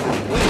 Wait.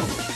か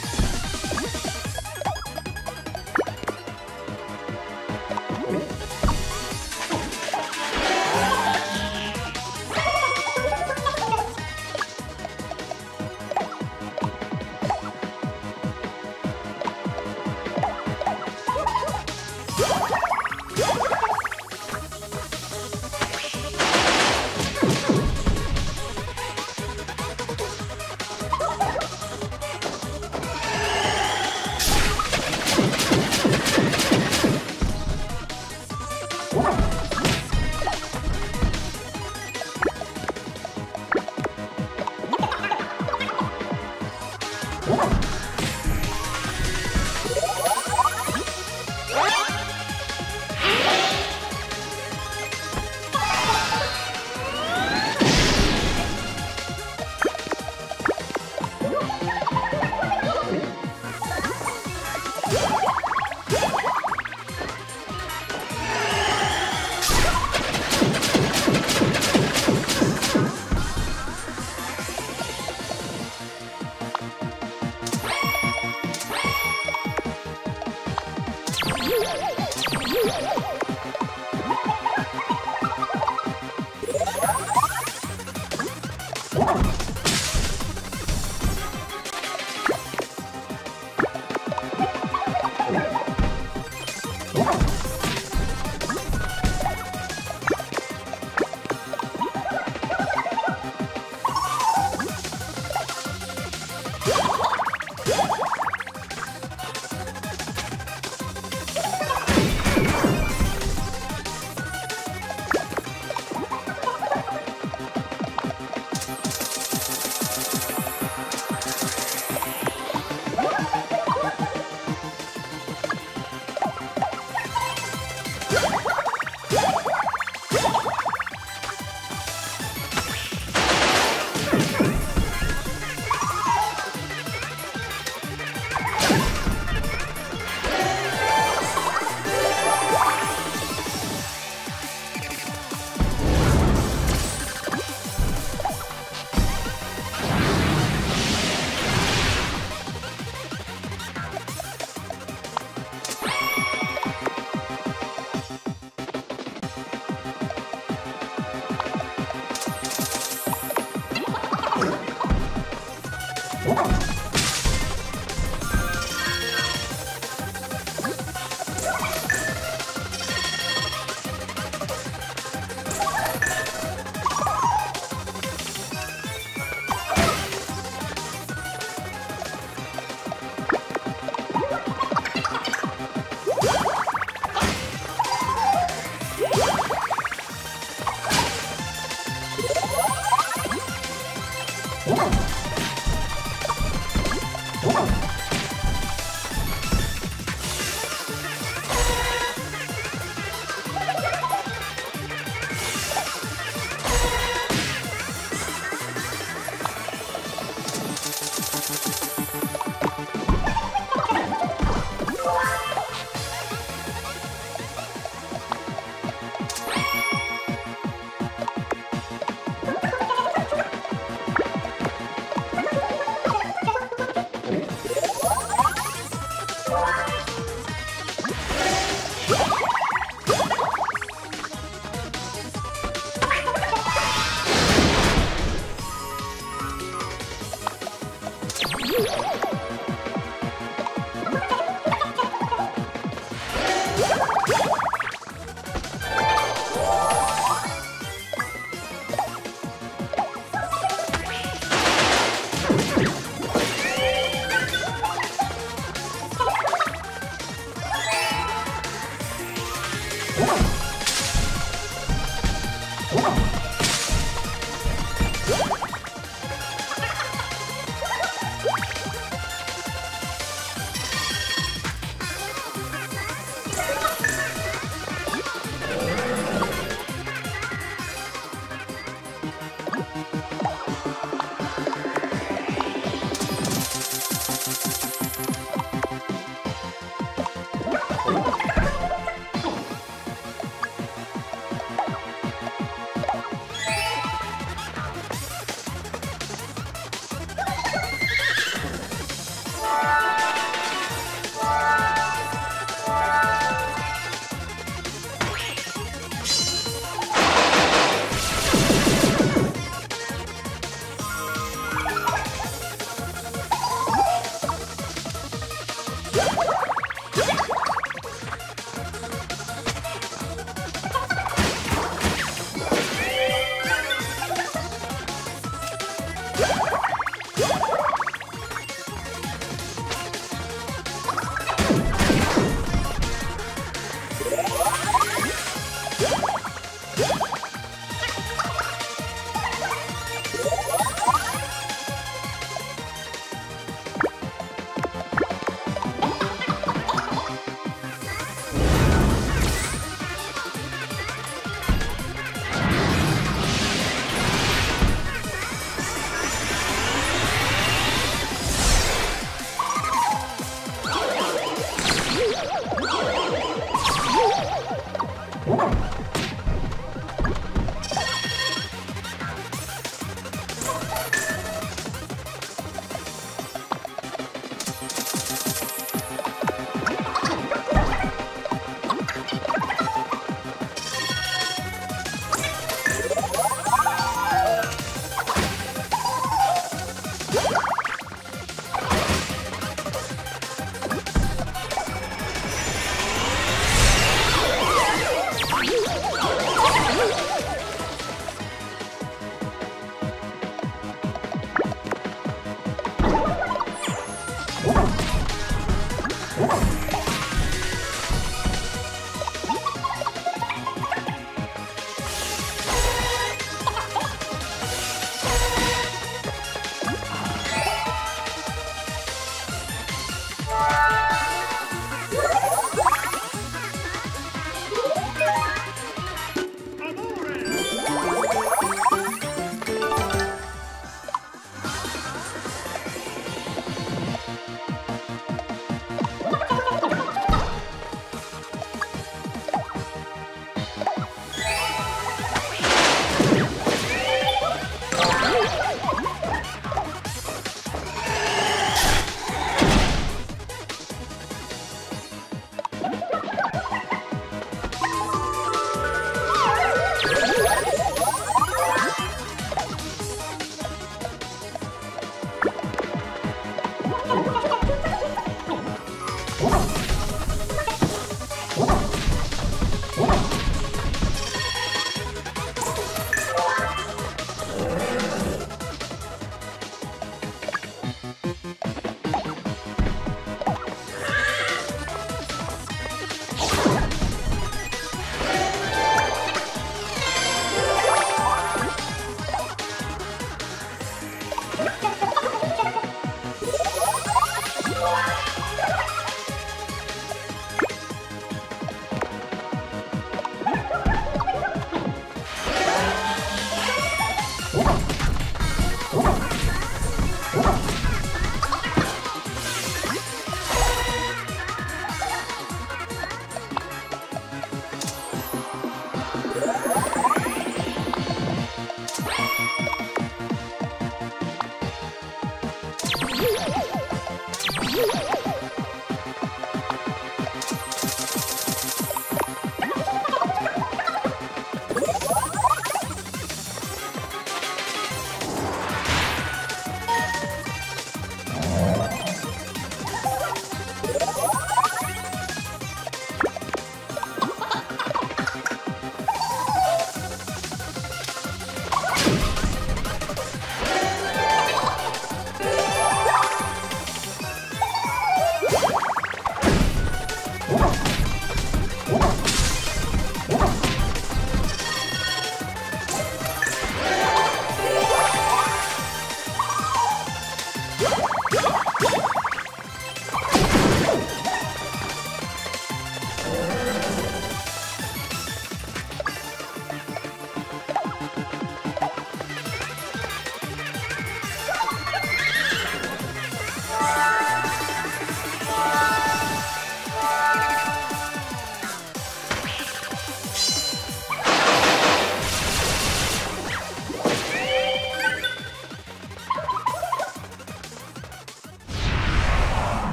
Oh!